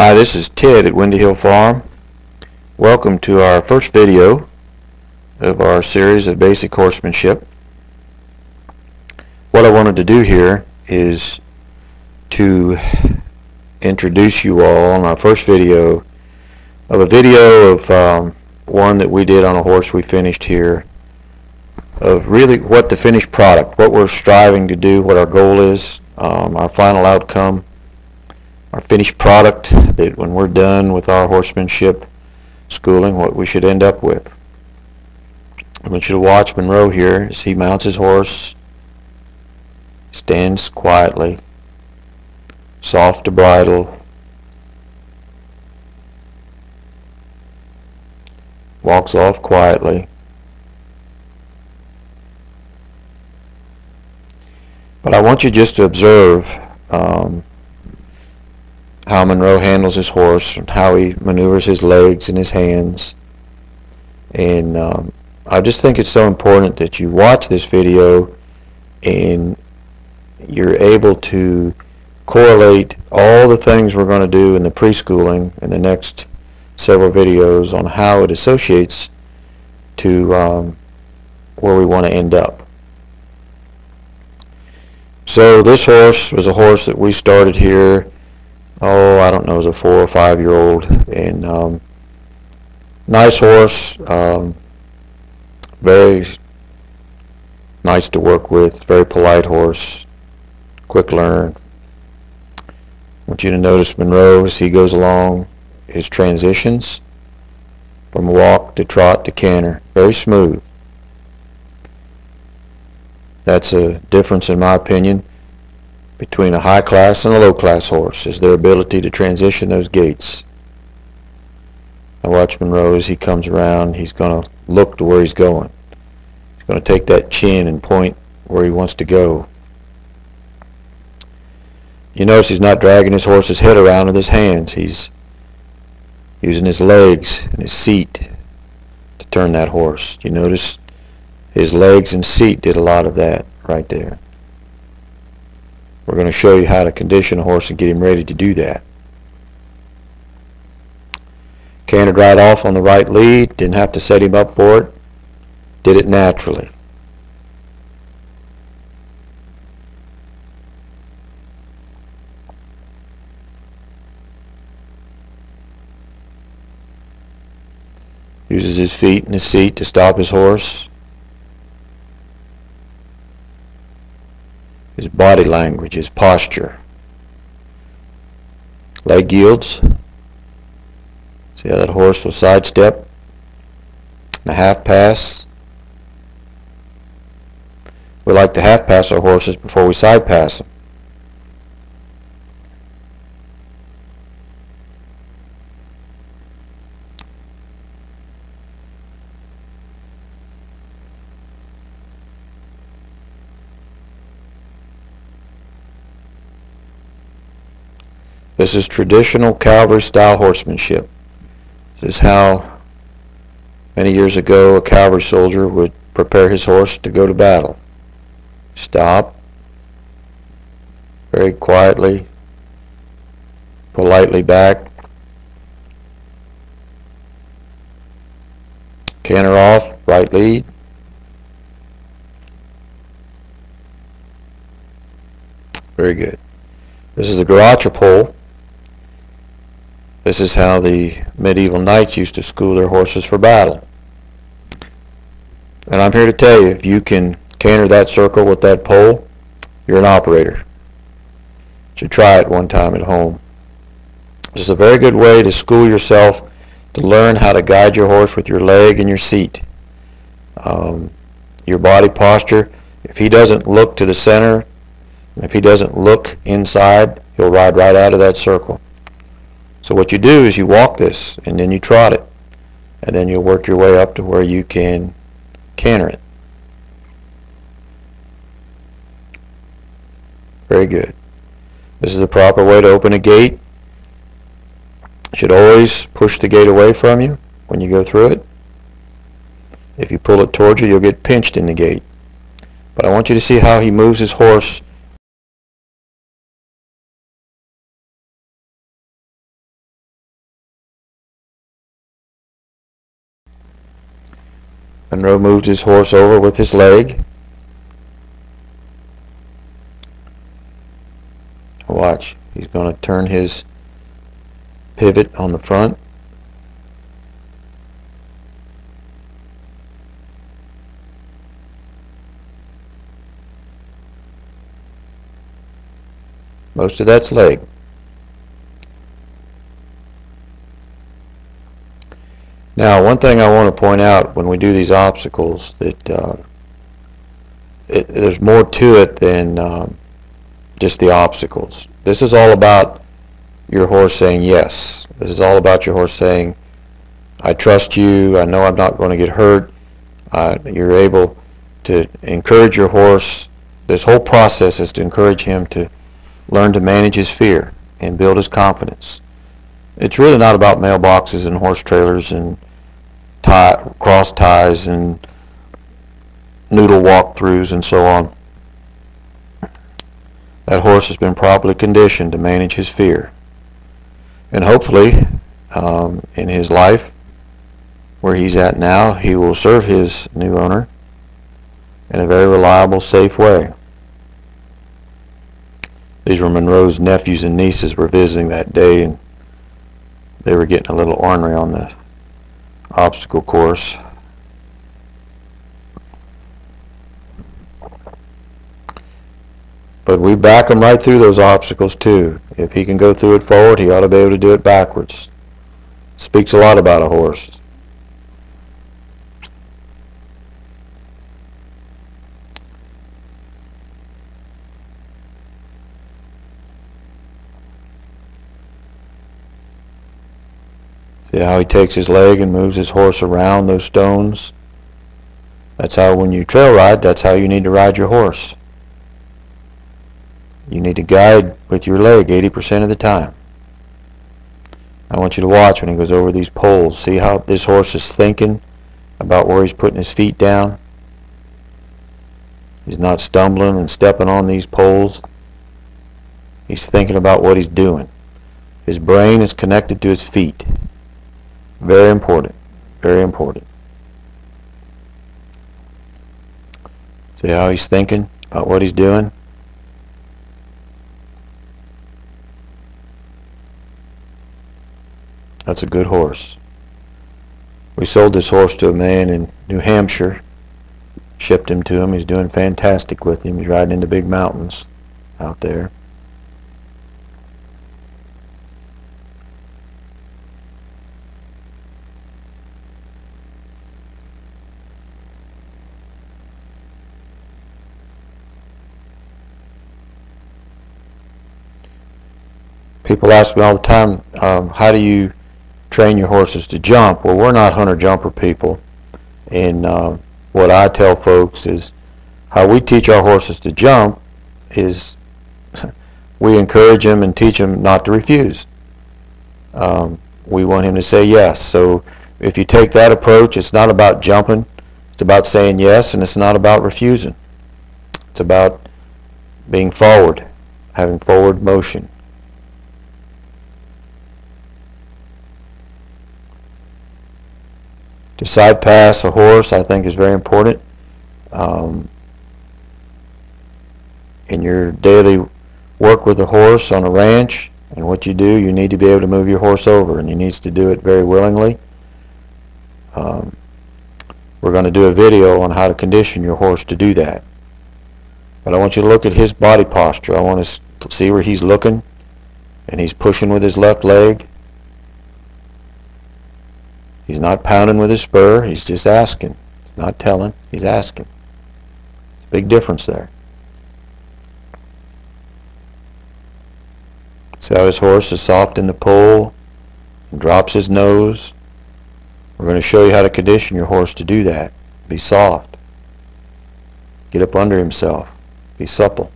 Hi, this is Ted at Windy Hill Farm. Welcome to our first video of our series of basic horsemanship. What I wanted to do here is to introduce you all on our first video of a video of um, one that we did on a horse we finished here of really what the finished product, what we're striving to do, what our goal is, um, our final outcome our finished product that when we're done with our horsemanship schooling, what we should end up with. I want you to watch Monroe here as he mounts his horse, stands quietly, soft to bridle, walks off quietly. But I want you just to observe um, how Monroe handles his horse and how he maneuvers his legs and his hands. And um, I just think it's so important that you watch this video and you're able to correlate all the things we're going to do in the preschooling in the next several videos on how it associates to um, where we want to end up. So this horse was a horse that we started here oh, I don't know, it was a four or five year old, and um, nice horse, um, very nice to work with, very polite horse, quick learn. I want you to notice Monroe as he goes along his transitions from walk to trot to canter, very smooth. That's a difference in my opinion between a high class and a low class horse is their ability to transition those gaits. Now watch Monroe as he comes around, he's going to look to where he's going. He's going to take that chin and point where he wants to go. You notice he's not dragging his horse's head around with his hands. He's using his legs and his seat to turn that horse. You notice his legs and seat did a lot of that right there. We're going to show you how to condition a horse and get him ready to do that. Cantered right off on the right lead, didn't have to set him up for it, did it naturally. Uses his feet and his seat to stop his horse. His body language, his posture. Leg yields. See how that horse will sidestep and a half pass. We like to half pass our horses before we side pass them. This is traditional cavalry style horsemanship. This is how many years ago a cavalry soldier would prepare his horse to go to battle. Stop very quietly, politely back, canter off, right lead. Very good. This is the garrocha pole. This is how the medieval knights used to school their horses for battle. And I'm here to tell you, if you can canter that circle with that pole, you're an operator. Should try it one time at home. This is a very good way to school yourself to learn how to guide your horse with your leg and your seat. Um, your body posture, if he doesn't look to the center, and if he doesn't look inside, he'll ride right out of that circle. So what you do is you walk this and then you trot it. And then you'll work your way up to where you can canter it. Very good. This is the proper way to open a gate. You should always push the gate away from you when you go through it. If you pull it towards you, you'll get pinched in the gate. But I want you to see how he moves his horse Monroe moved his horse over with his leg. Watch, he's going to turn his pivot on the front. Most of that's leg. Now, one thing I want to point out when we do these obstacles that uh, it, there's more to it than um, just the obstacles. This is all about your horse saying yes. This is all about your horse saying, I trust you, I know I'm not going to get hurt. Uh, you're able to encourage your horse. This whole process is to encourage him to learn to manage his fear and build his confidence. It's really not about mailboxes and horse trailers and tie, cross ties and noodle walkthroughs and so on. That horse has been properly conditioned to manage his fear. And hopefully, um, in his life, where he's at now, he will serve his new owner in a very reliable, safe way. These were Monroe's nephews and nieces were visiting that day, and they were getting a little ornery on the obstacle course. But we back him right through those obstacles too. If he can go through it forward, he ought to be able to do it backwards. Speaks a lot about a horse. See how he takes his leg and moves his horse around those stones? That's how when you trail ride, that's how you need to ride your horse. You need to guide with your leg 80% of the time. I want you to watch when he goes over these poles. See how this horse is thinking about where he's putting his feet down? He's not stumbling and stepping on these poles. He's thinking about what he's doing. His brain is connected to his feet. Very important. Very important. See how he's thinking about what he's doing? That's a good horse. We sold this horse to a man in New Hampshire. Shipped him to him. He's doing fantastic with him. He's riding into big mountains out there. People ask me all the time, um, how do you train your horses to jump? Well, we're not hunter-jumper people. And uh, what I tell folks is how we teach our horses to jump is we encourage them and teach them not to refuse. Um, we want him to say yes. So if you take that approach, it's not about jumping. It's about saying yes, and it's not about refusing. It's about being forward, having forward motion. To side pass a horse, I think is very important. Um, in your daily work with a horse on a ranch and what you do, you need to be able to move your horse over, and he needs to do it very willingly. Um, we're going to do a video on how to condition your horse to do that. But I want you to look at his body posture. I want to see where he's looking, and he's pushing with his left leg. He's not pounding with his spur. He's just asking. He's not telling. He's asking. It's a big difference there. See how his horse is soft in the and drops his nose. We're going to show you how to condition your horse to do that. Be soft. Get up under himself. Be supple.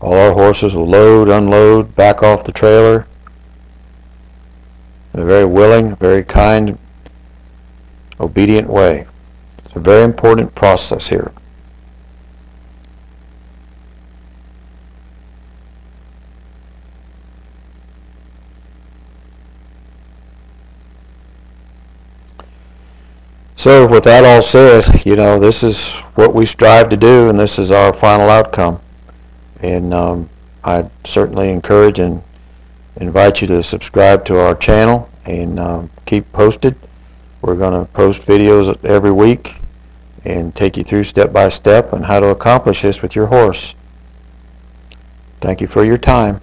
All our horses will load, unload, back off the trailer, in a very willing, very kind, obedient way. It's a very important process here. So with that all said, you know, this is what we strive to do and this is our final outcome. And um, I certainly encourage and invite you to subscribe to our channel and um, keep posted. We're going to post videos every week and take you through step by step on how to accomplish this with your horse. Thank you for your time.